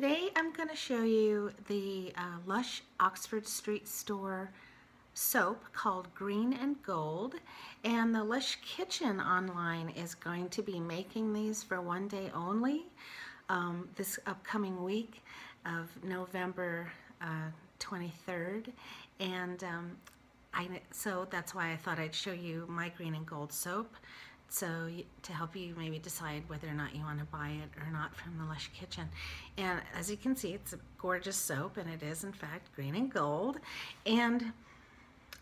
Today I'm going to show you the uh, Lush Oxford Street Store soap called Green and Gold and the Lush Kitchen online is going to be making these for one day only um, this upcoming week of November uh, 23rd and um, I, so that's why I thought I'd show you my green and gold soap so to help you maybe decide whether or not you want to buy it or not from the Lush Kitchen. And as you can see, it's a gorgeous soap, and it is in fact green and gold. And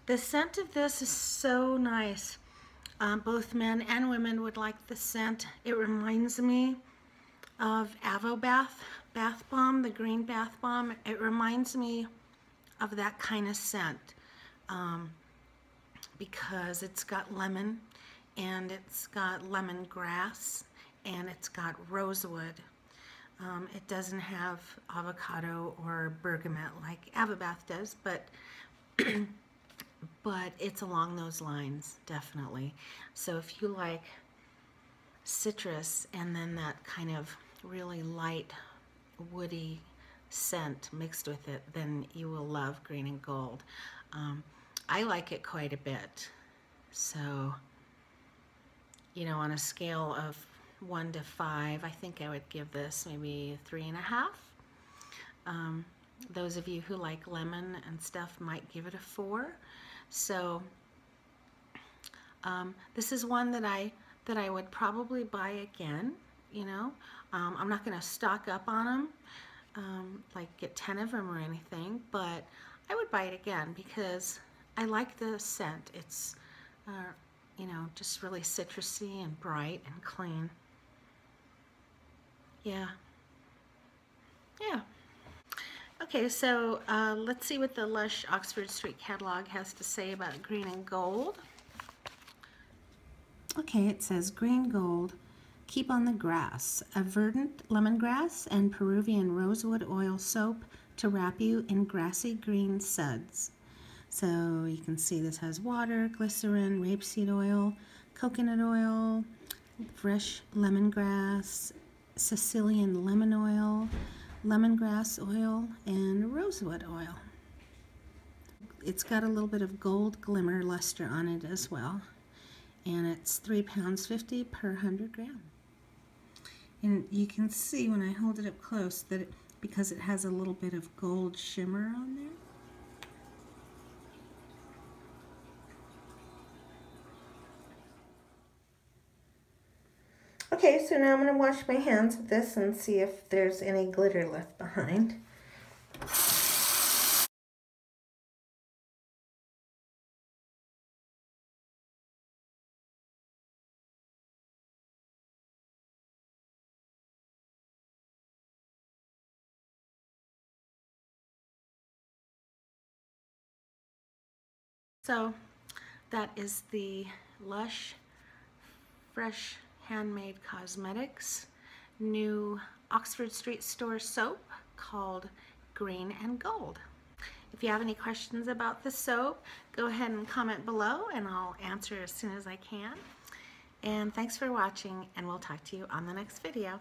the scent of this is so nice. Um, both men and women would like the scent. It reminds me of Avobath bath bomb, the green bath bomb. It reminds me of that kind of scent um, because it's got lemon and it's got lemongrass and it's got rosewood. Um, it doesn't have avocado or bergamot like Avobath does, but but it's along those lines, definitely. So if you like citrus and then that kind of really light woody scent mixed with it, then you will love green and gold. Um, I like it quite a bit. So you know, on a scale of one to five, I think I would give this maybe three and a half. Um, those of you who like lemon and stuff might give it a four. So um, this is one that I that I would probably buy again. You know, um, I'm not going to stock up on them, um, like get 10 of them or anything, but I would buy it again because I like the scent. It's uh, you know, just really citrusy and bright and clean. Yeah. Yeah. Okay, so uh, let's see what the Lush Oxford Street catalog has to say about green and gold. Okay, it says green gold, keep on the grass, a verdant lemongrass and Peruvian rosewood oil soap to wrap you in grassy green suds. So you can see this has water, glycerin, rapeseed oil, coconut oil, fresh lemongrass, Sicilian lemon oil, lemongrass oil, and rosewood oil. It's got a little bit of gold glimmer luster on it as well. And it's three pounds 50 per 100 gram. And you can see when I hold it up close that it, because it has a little bit of gold shimmer on there, Okay, so now I'm going to wash my hands with this and see if there's any glitter left behind. So that is the Lush Fresh Handmade Cosmetics new Oxford Street Store soap called Green and Gold. If you have any questions about the soap, go ahead and comment below and I'll answer as soon as I can. And thanks for watching and we'll talk to you on the next video.